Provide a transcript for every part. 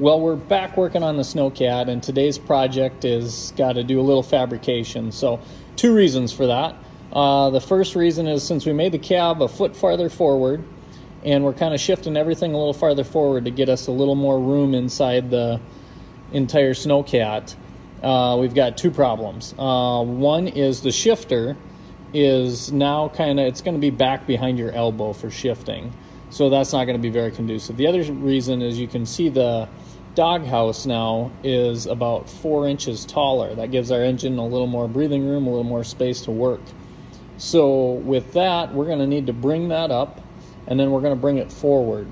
Well, we're back working on the Snowcat, and today's project is got to do a little fabrication. So, two reasons for that. Uh, the first reason is since we made the cab a foot farther forward, and we're kind of shifting everything a little farther forward to get us a little more room inside the entire Snowcat. Uh, we've got two problems. Uh, one is the shifter is now kind of it's going to be back behind your elbow for shifting, so that's not going to be very conducive. The other reason is you can see the doghouse now is about four inches taller. That gives our engine a little more breathing room, a little more space to work. So with that, we're going to need to bring that up and then we're going to bring it forward.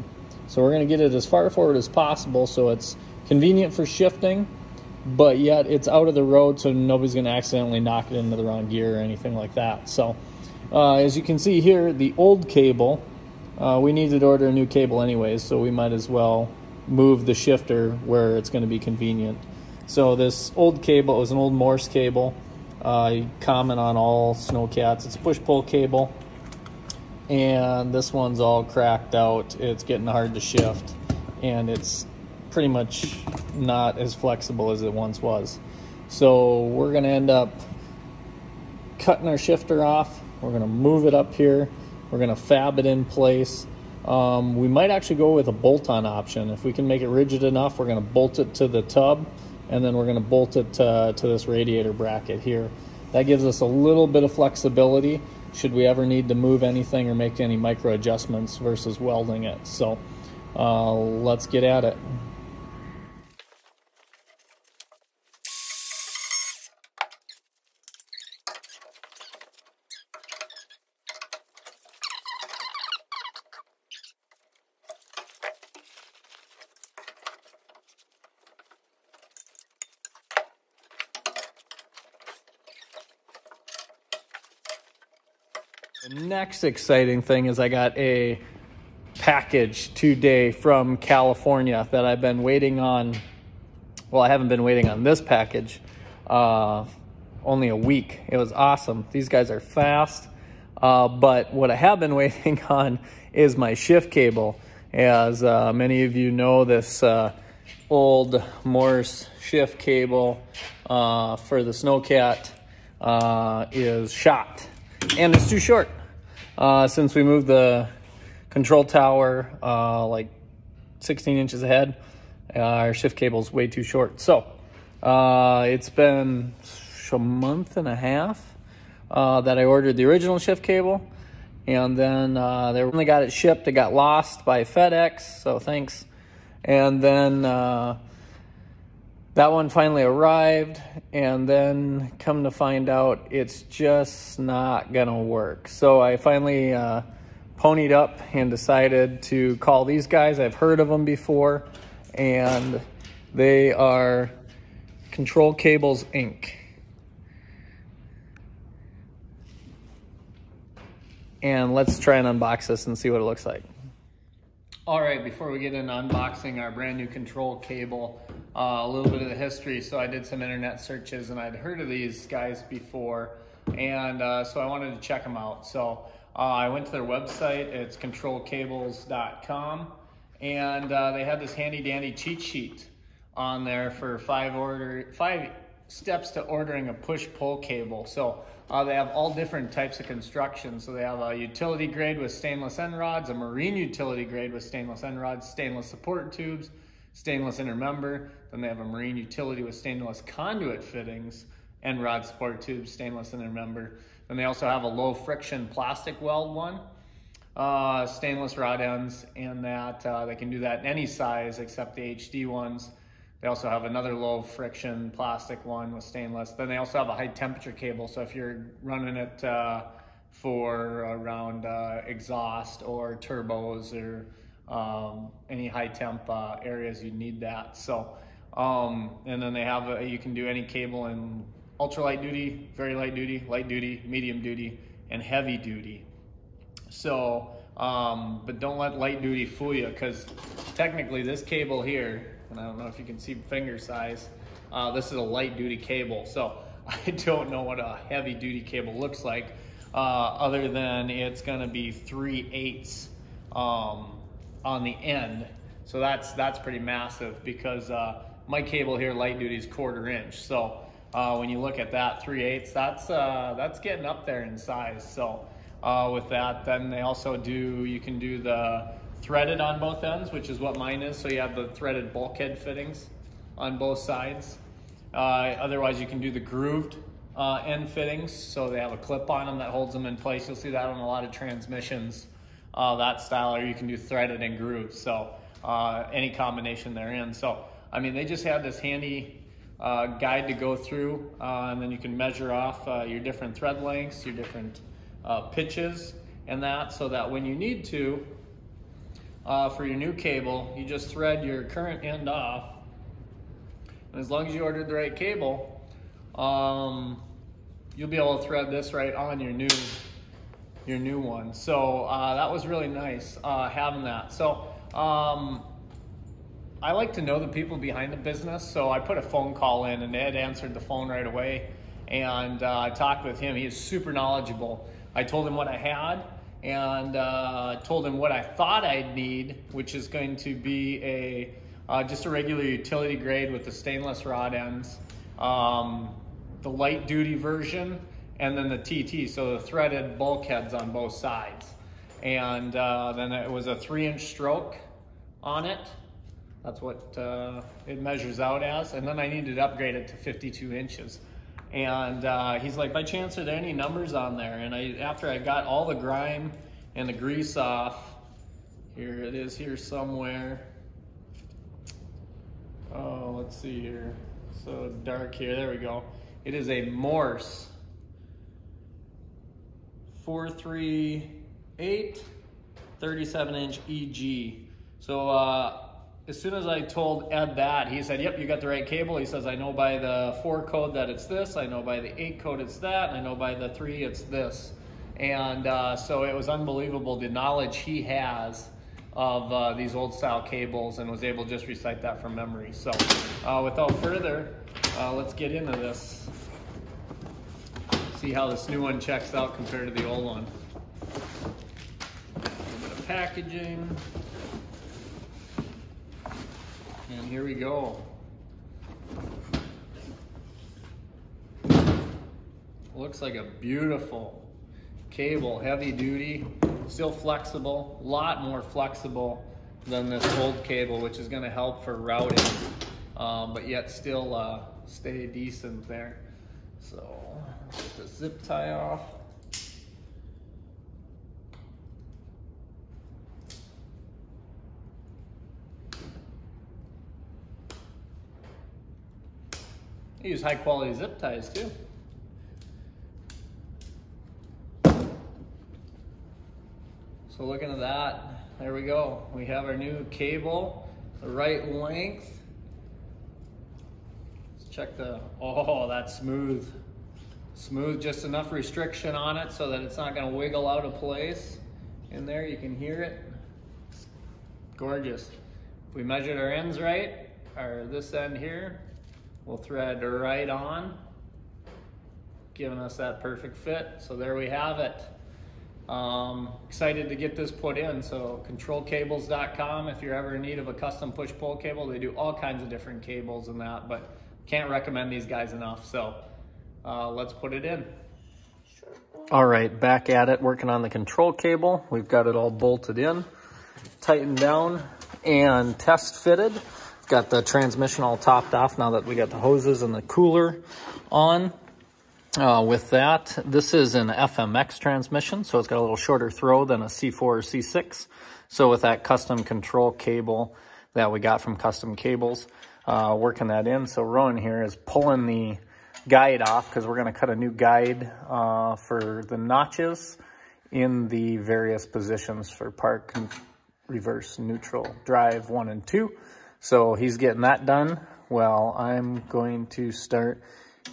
So we're going to get it as far forward as possible so it's convenient for shifting, but yet it's out of the road so nobody's going to accidentally knock it into the wrong gear or anything like that. So uh, as you can see here, the old cable, uh, we needed to order a new cable anyways, so we might as well move the shifter where it's going to be convenient. So this old cable is an old Morse cable, uh, common on all snowcats. It's a push-pull cable, and this one's all cracked out. It's getting hard to shift, and it's pretty much not as flexible as it once was. So we're going to end up cutting our shifter off. We're going to move it up here. We're going to fab it in place um, we might actually go with a bolt-on option. If we can make it rigid enough, we're going to bolt it to the tub, and then we're going to bolt it to, to this radiator bracket here. That gives us a little bit of flexibility should we ever need to move anything or make any micro adjustments versus welding it. So uh, let's get at it. The next exciting thing is I got a package today from California that I've been waiting on. Well, I haven't been waiting on this package uh, only a week. It was awesome. These guys are fast. Uh, but what I have been waiting on is my shift cable. As uh, many of you know, this uh, old Morse shift cable uh, for the Snowcat uh, is shot and it's too short. Uh, since we moved the control tower uh, like 16 inches ahead, uh, our shift cable is way too short. So uh, it's been a month and a half uh, that I ordered the original shift cable. And then uh, they only got it shipped. It got lost by FedEx, so thanks. And then that one finally arrived and then come to find out it's just not gonna work. So i finally uh, ponied up and decided to call these guys. I've heard of them before and they are control cables inc. And let's try and unbox this and see what it looks like. All right, before we get into unboxing our brand new control cable, uh, a little bit of the history. So I did some internet searches and I'd heard of these guys before. And uh, so I wanted to check them out. So uh, I went to their website, it's controlcables.com. And uh, they had this handy dandy cheat sheet on there for five order, five steps to ordering a push-pull cable. So uh, they have all different types of construction. So they have a utility grade with stainless end rods, a marine utility grade with stainless end rods, stainless support tubes, stainless inner member. Then they have a marine utility with stainless conduit fittings, and rod support tubes, stainless inner member. Then they also have a low friction plastic weld one, uh, stainless rod ends, and that uh, they can do that in any size except the HD ones. They also have another low friction plastic one with stainless. Then they also have a high temperature cable. So if you're running it uh, for around uh, exhaust or turbos or um, any high temp uh, areas, you need that. So, um, and then they have, a, you can do any cable in ultra light duty, very light duty, light duty, medium duty, and heavy duty. So, um, but don't let light duty fool you because technically this cable here and I don't know if you can see finger size. Uh, this is a light duty cable, so I don't know what a heavy duty cable looks like, uh, other than it's gonna be 3 eighths um, on the end. So that's that's pretty massive because uh, my cable here, light duty, is quarter inch. So uh, when you look at that, 3 eighths, that's, uh, that's getting up there in size. So uh, with that, then they also do, you can do the threaded on both ends, which is what mine is. So you have the threaded bulkhead fittings on both sides. Uh, otherwise, you can do the grooved uh, end fittings. So they have a clip on them that holds them in place. You'll see that on a lot of transmissions, uh, that style, or you can do threaded and grooved. So any combination therein. So, I mean, they just have this handy uh, guide to go through, uh, and then you can measure off uh, your different thread lengths, your different uh, pitches, and that, so that when you need to, uh, for your new cable, you just thread your current end off, and as long as you ordered the right cable, um, you'll be able to thread this right on your new your new one. So uh, that was really nice having that. So um, I like to know the people behind the business, so I put a phone call in, and Ed answered the phone right away, and uh, I talked with him. He is super knowledgeable. I told him what I had, and uh, told him what I thought I'd need, which is going to be a uh, just a regular utility grade with the stainless rod ends, um, the light duty version, and then the TT, so the threaded bulkheads on both sides. And uh, then it was a three inch stroke on it. That's what uh, it measures out as. And then I needed to upgrade it to 52 inches. And uh, he's like, by chance, are there any numbers on there? And I, after I got all the grime and the grease off, here it is here somewhere. Oh, let's see here. So dark here, there we go. It is a Morse 438 37 inch EG. So uh, as soon as I told Ed that, he said, yep, you got the right cable. He says, I know by the four code that it's this, I know by the eight code it's that, I know by the three it's this. And uh, so it was unbelievable the knowledge he has of uh, these old style cables and was able to just recite that from memory. So uh, without further, uh, let's get into this. See how this new one checks out compared to the old one. A little bit of packaging. And here we go. Looks like a beautiful cable, heavy duty, still flexible, a lot more flexible than this old cable, which is gonna help for routing, um, but yet still uh, stay decent there. So, get the zip tie off. use high quality zip ties too. So looking at that, there we go. We have our new cable, the right length. Check the, oh, that's smooth. Smooth, just enough restriction on it so that it's not gonna wiggle out of place. In there, you can hear it. Gorgeous. If we measured our ends right, or this end here, We'll thread right on, giving us that perfect fit. So there we have it. Um, excited to get this put in. So controlcables.com if you're ever in need of a custom push-pull cable. They do all kinds of different cables and that, but can't recommend these guys enough. So uh, let's put it in. All right, back at it, working on the control cable. We've got it all bolted in, tightened down, and test fitted. Got the transmission all topped off now that we got the hoses and the cooler on. Uh, with that, this is an FMX transmission, so it's got a little shorter throw than a C4 or C6. So with that custom control cable that we got from Custom Cables, uh, working that in. So Rowan here is pulling the guide off because we're going to cut a new guide uh, for the notches in the various positions for park, reverse, neutral, drive, one and two. So he's getting that done. Well, I'm going to start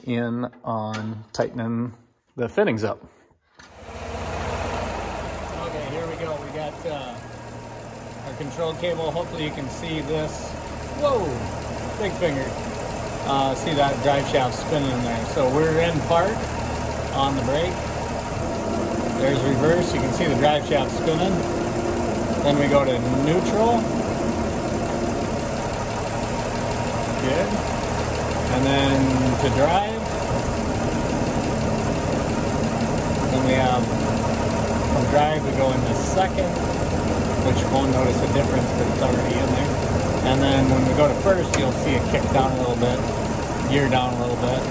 in on tightening the fittings up. Okay, here we go. We got uh, our control cable. Hopefully you can see this. Whoa, big finger. Uh, see that drive shaft spinning there. So we're in park on the brake. There's reverse. You can see the drive shaft spinning. Then we go to neutral good. And then to drive, then we have from drive we go into second, which won't notice a difference but it's already in. And then when we go to first, you'll see it kick down a little bit, gear down a little bit.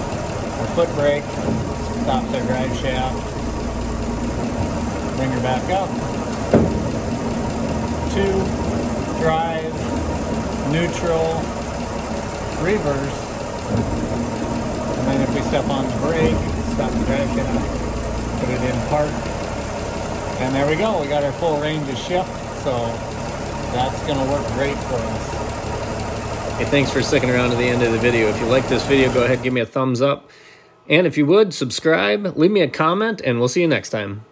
Our foot brake stops our drive shaft. Bring her back up. Two, drive, neutral, reverse. And then if we step on the brake, stop the drive shaft, put it in park. And there we go, we got our full range of shift, so that's gonna work great for us. Hey, thanks for sticking around to the end of the video. If you like this video, go ahead and give me a thumbs up. And if you would, subscribe, leave me a comment, and we'll see you next time.